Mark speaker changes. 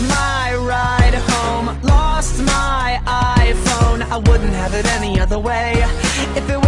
Speaker 1: My ride home, lost my iPhone. I wouldn't have it any other way. If it